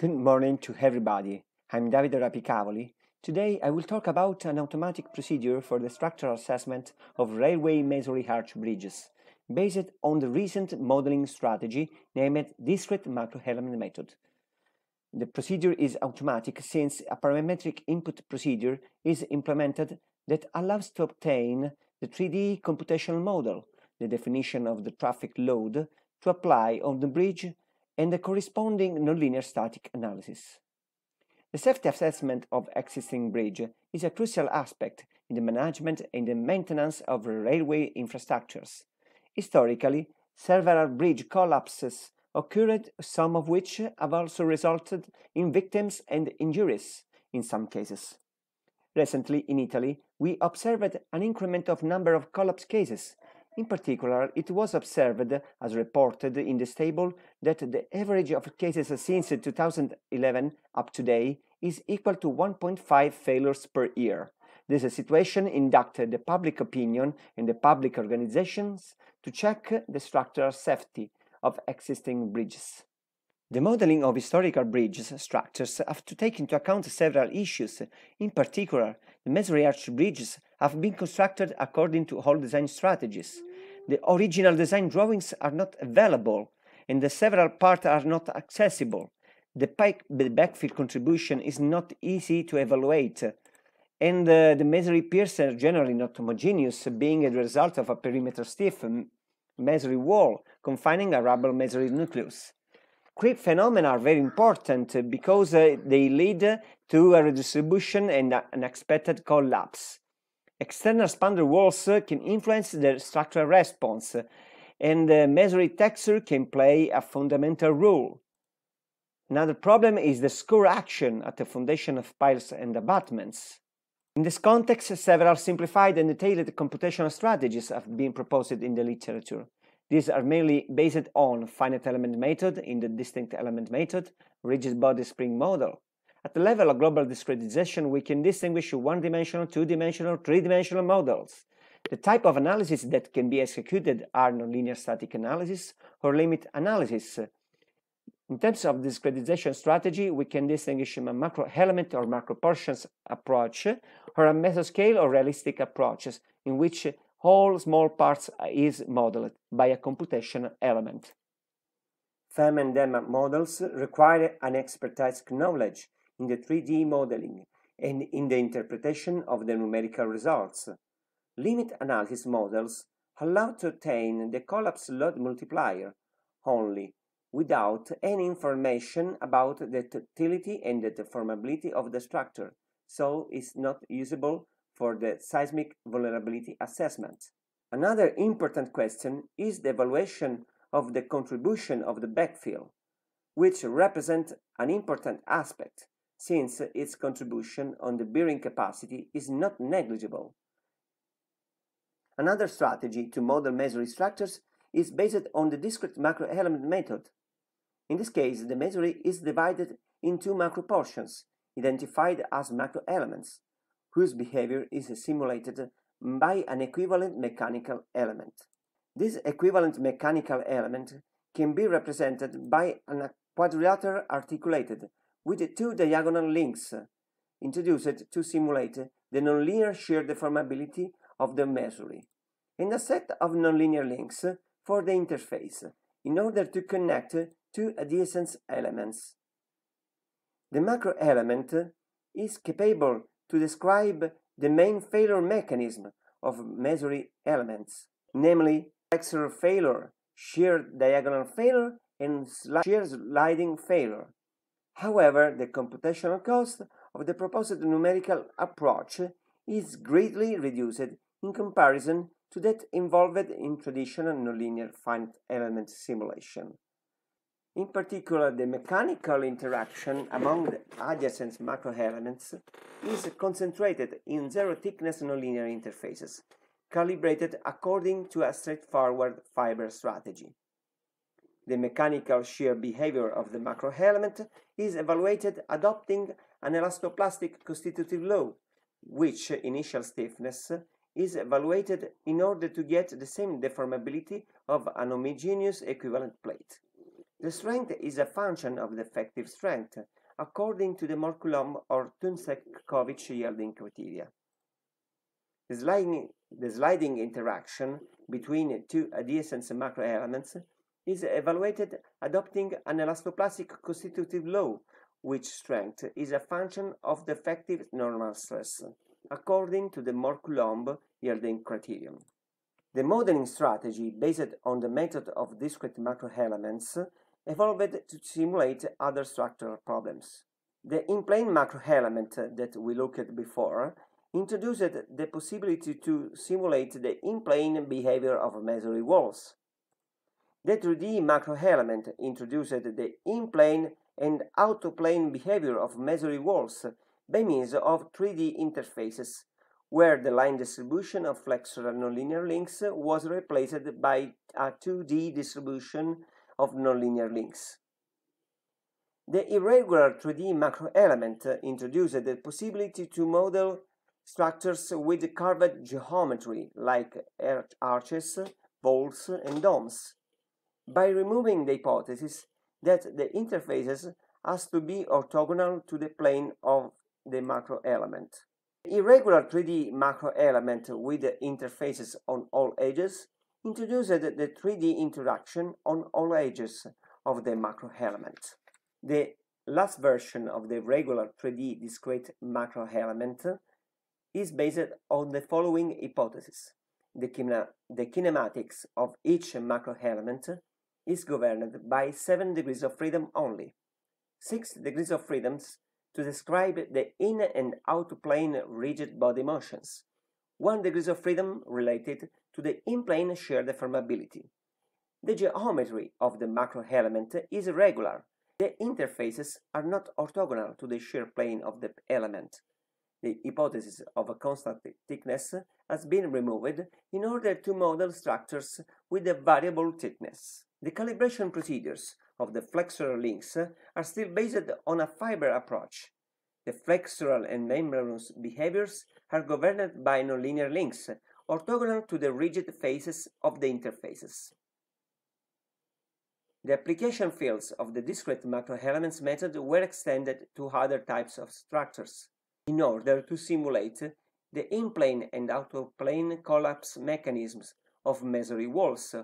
Good morning to everybody. I'm Davide Rapicavoli. Today I will talk about an automatic procedure for the structural assessment of railway masonry arch bridges, based on the recent modeling strategy named Discrete Macro Element Method. The procedure is automatic since a parametric input procedure is implemented that allows to obtain the 3D computational model, the definition of the traffic load to apply on the bridge and the corresponding nonlinear static analysis. The safety assessment of existing bridge is a crucial aspect in the management and the maintenance of railway infrastructures. Historically, several bridge collapses occurred, some of which have also resulted in victims and injuries in some cases. Recently, in Italy, we observed an increment of number of collapse cases, in particular, it was observed, as reported in the table, that the average of cases since 2011 up to date is equal to 1.5 failures per year. This situation inducted the public opinion and the public organizations to check the structural safety of existing bridges. The modeling of historical bridges structures have to take into account several issues. In particular, the masonry arch bridges have been constructed according to old design strategies. The original design drawings are not available and the several parts are not accessible. The, pike, the backfill contribution is not easy to evaluate and uh, the masonry piers are generally not homogeneous, being a result of a perimeter stiff masonry wall confining a rubble masonry nucleus. Creep phenomena are very important because uh, they lead to a redistribution and an expected collapse. External spandrel walls can influence the structural response, and the masonry texture can play a fundamental role. Another problem is the scour action at the foundation of piles and abutments. In this context, several simplified and detailed computational strategies have been proposed in the literature. These are mainly based on finite element method in the distinct element method, rigid body spring model, at the level of global discretization, we can distinguish one-dimensional, two-dimensional, three-dimensional models. The type of analysis that can be executed are nonlinear static analysis or limit analysis. In terms of discretization strategy, we can distinguish a macro element or macro portions approach or a mesoscale or realistic approaches in which all small parts is modeled by a computational element. FEM and DEMA models require an expertise knowledge in the 3D modeling and in the interpretation of the numerical results. Limit analysis models allow to obtain the collapse load multiplier only without any information about the ductility and the deformability of the structure, so it's not usable for the seismic vulnerability assessment. Another important question is the evaluation of the contribution of the backfill, which represent an important aspect since its contribution on the bearing capacity is not negligible. Another strategy to model masonry structures is based on the discrete macro element method. In this case, the masonry is divided into macro portions, identified as macro elements, whose behavior is simulated by an equivalent mechanical element. This equivalent mechanical element can be represented by a quadrilateral articulated with two diagonal links introduced to simulate the nonlinear shear deformability of the masonry, and a set of nonlinear links for the interface in order to connect two adjacent elements. The macro element is capable to describe the main failure mechanism of masonry elements, namely flexure failure, shear diagonal failure, and shear sliding failure. However, the computational cost of the proposed numerical approach is greatly reduced in comparison to that involved in traditional nonlinear finite element simulation. In particular, the mechanical interaction among the adjacent macro elements is concentrated in zero thickness nonlinear interfaces, calibrated according to a straightforward fiber strategy. The mechanical shear behavior of the macro element is evaluated adopting an elastoplastic constitutive law, which initial stiffness is evaluated in order to get the same deformability of an homogeneous equivalent plate. The strength is a function of the effective strength, according to the Mohr-Coulomb or Turnšek-Čačovič yielding criteria. The sliding, the sliding interaction between two adjacent macroelements is evaluated adopting an elastoplastic constitutive law, which strength is a function of the effective normal stress, according to the Mohr-Coulomb yielding criterion. The modeling strategy based on the method of discrete macroelements evolved to simulate other structural problems. The in-plane macroelement that we looked at before introduced the possibility to simulate the in-plane behavior of masonry walls. The 3D macroelement introduced the in-plane and out-plane behavior of masonry walls by means of 3D interfaces, where the line distribution of flexural nonlinear links was replaced by a 2D distribution of nonlinear links. The irregular 3D macroelement introduced the possibility to model structures with curved geometry like arches, vaults, and domes, by removing the hypothesis that the interfaces has to be orthogonal to the plane of the macro element. Irregular 3D macro element with interfaces on all edges introduced the 3D interaction on all edges of the macro element. The last version of the regular 3D discrete macro element is based on the following hypothesis. The, the kinematics of each macro element is governed by 7 degrees of freedom only. 6 degrees of freedoms to describe the in and out plane rigid body motions. 1 degrees of freedom related to the in-plane shear deformability. The geometry of the macro element is irregular. The interfaces are not orthogonal to the shear plane of the element the hypothesis of a constant thickness has been removed in order to model structures with a variable thickness. The calibration procedures of the flexural links uh, are still based on a fiber approach. The flexural and membranous behaviors are governed by nonlinear links, orthogonal to the rigid faces of the interfaces. The application fields of the discrete macroelements method were extended to other types of structures in order to simulate the in-plane and out-of-plane collapse mechanisms of masonry walls,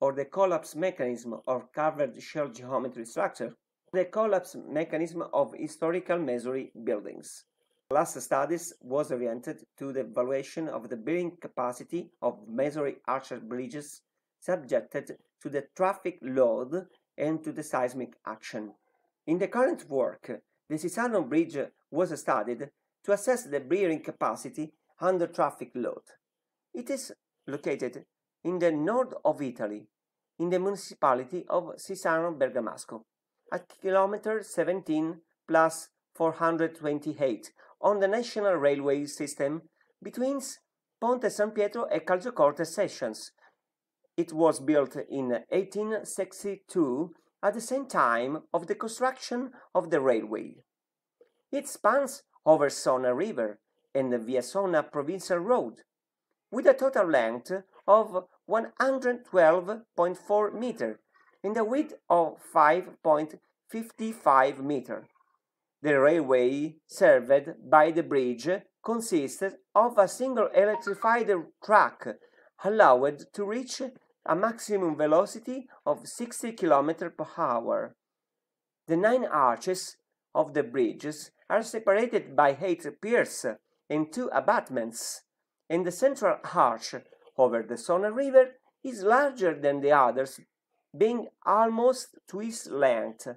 or the collapse mechanism of curved shell geometry structure, the collapse mechanism of historical masonry buildings. Last studies was oriented to the evaluation of the bearing capacity of masonry archer bridges subjected to the traffic load and to the seismic action. In the current work, the Sisanon Bridge was studied to assess the bearing capacity under traffic load. It is located in the north of Italy, in the municipality of Cisano Bergamasco, at kilometer 17 plus 428 on the national railway system between Ponte San Pietro and Calolziocorte stations. It was built in 1862 at the same time of the construction of the railway. It spans over Sonna River and the Via Sona Provincial Road, with a total length of 112.4 meter and a width of 5.55 meter. The railway served by the bridge consisted of a single electrified track allowed to reach a maximum velocity of 60 km per hour. The nine arches of the bridges are separated by eight piers and two abutments, and the central arch over the Sonna River is larger than the others, being almost twice length,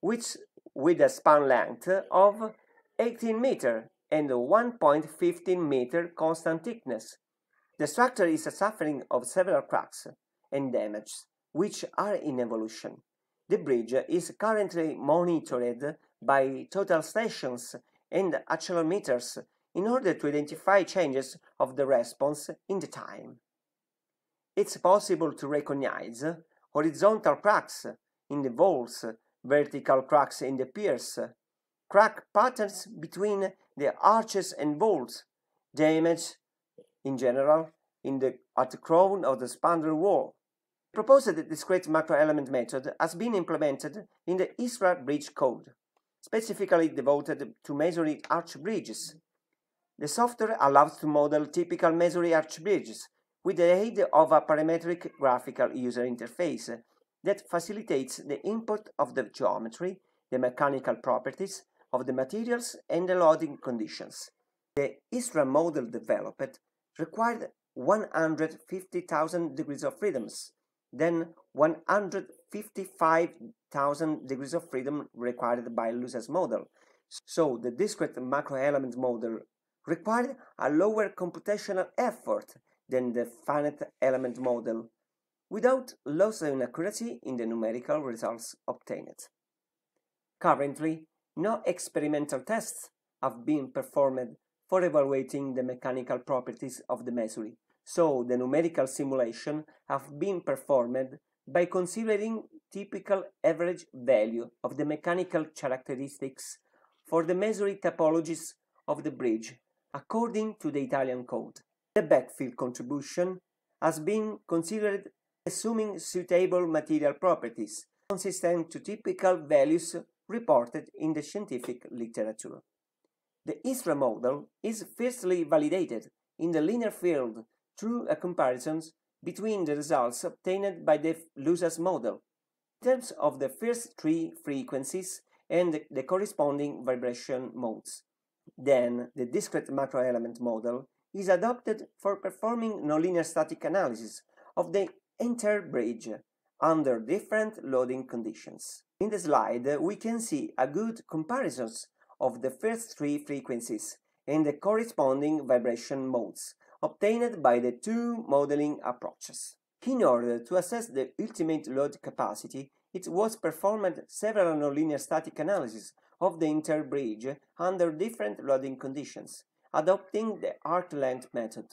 which with a span length of 18 meter and 1.15 meter constant thickness. The structure is suffering of several cracks and damage, which are in evolution. The bridge is currently monitored by total stations and accelerometers in order to identify changes of the response in the time. It's possible to recognize horizontal cracks in the walls, vertical cracks in the piers, crack patterns between the arches and vaults, damage in general in the, at the crown of the spandrel wall, The Proposed discrete macroelement method has been implemented in the HiStrA bridge code, specifically devoted to masonry arch bridges. The software allows to model typical masonry arch bridges with the aid of a parametric graphical user interface that facilitates the input of the geometry, the mechanical properties of the materials and the loading conditions. The HiStrA model developed required 150,000 degrees of freedoms, then 155,000 degrees of freedom required by LUSAS model. So the discrete macro element model required a lower computational effort than the finite element model, without loss in accuracy in the numerical results obtained. Currently, no experimental tests have been performed for evaluating the mechanical properties of the masonry, so the numerical simulation have been performed by considering typical average value of the mechanical characteristics for the masonry topologies of the bridge according to the Italian code. The backfill contribution has been considered assuming suitable material properties consistent to typical values reported in the scientific literature. The HiStrA model is firstly validated in the linear field through a comparison between the results obtained by the LUSAS model in terms of the first three frequencies and the corresponding vibration modes. Then the discrete macroelement model is adopted for performing nonlinear static analysis of the entire bridge under different loading conditions. In the slide, we can see a good comparisons of the first three frequencies and the corresponding vibration modes obtained by the two modeling approaches. In order to assess the ultimate load capacity, it was performed several nonlinear static analyses of the entire bridge under different loading conditions, adopting the arc length method.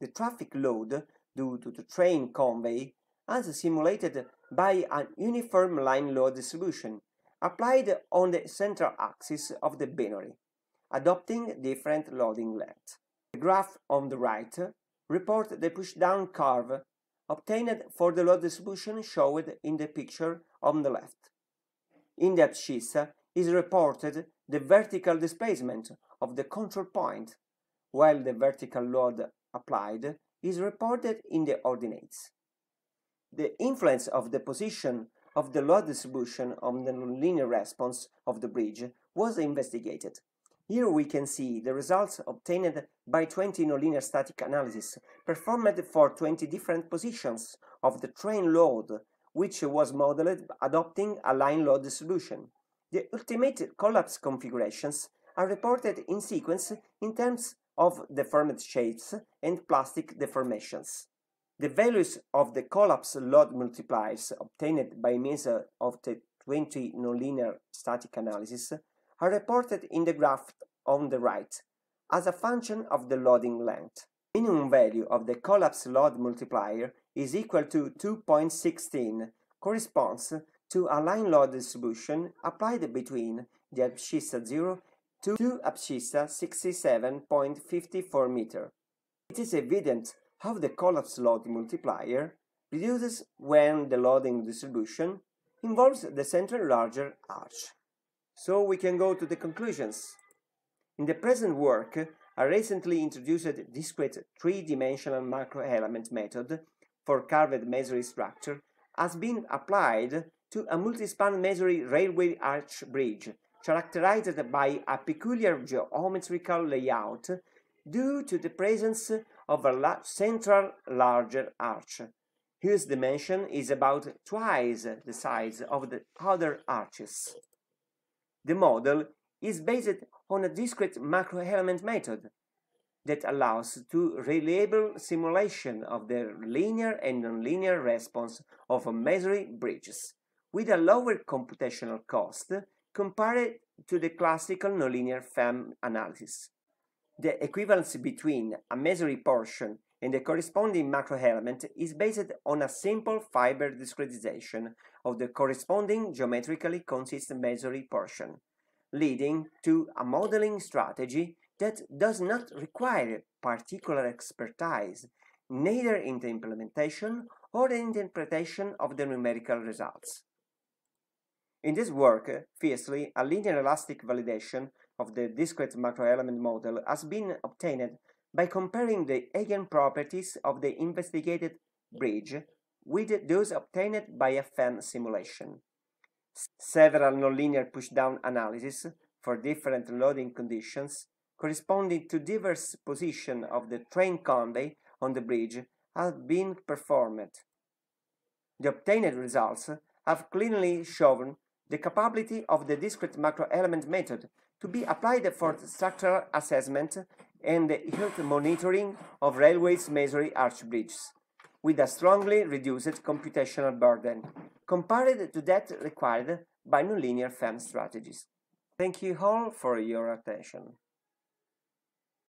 The traffic load due to the train convey as simulated by an uniform line load distribution applied on the central axis of the binary, adopting different loading length. The graph on the right reports the pushdown curve obtained for the load distribution showed in the picture on the left. In the abscissa is reported the vertical displacement of the control point, while the vertical load applied is reported in the ordinates. The influence of the position of the load distribution on the nonlinear response of the bridge was investigated. Here we can see the results obtained by 20 nonlinear static analysis performed for 20 different positions of the train load, which was modeled adopting a line load distribution. The ultimate collapse configurations are reported in sequence in terms of deformed shapes and plastic deformations. The values of the collapse load multipliers obtained by means of the 20 nonlinear static analysis are reported in the graph on the right as a function of the loading length. Minimum value of the collapse load multiplier is equal to 2.16 corresponds to a line load distribution applied between the abscissa 0 to abscissa 67.54 meter. It is evident how the collapse load multiplier reduces when the loading distribution involves the central larger arch. So we can go to the conclusions. In the present work, a recently introduced discrete three-dimensional macro-element method for curved masonry structure has been applied to a multi-span masonry railway arch bridge characterized by a peculiar geometrical layout due to the presence of a la central larger arch, whose dimension is about twice the size of the other arches. The model is based on a discrete macro-element method that allows to reliable simulation of the linear and nonlinear response of masonry bridges with a lower computational cost compared to the classical nonlinear FEM analysis. The equivalence between a masonry portion and the corresponding macro element is based on a simple fiber discretization of the corresponding geometrically consistent masonry portion, leading to a modeling strategy that does not require particular expertise, neither in the implementation or the interpretation of the numerical results. In this work, fiercely, a linear elastic validation of the discrete macroelement model has been obtained by comparing the eigenproperties of the investigated bridge with those obtained by a FEM simulation. Several nonlinear pushdown analyses for different loading conditions corresponding to diverse positions of the train convey on the bridge have been performed. The obtained results have clearly shown the capability of the discrete macroelement method to be applied for structural assessment and the health monitoring of railways masonry arch bridges, with a strongly reduced computational burden, compared to that required by nonlinear FEM strategies. Thank you all for your attention.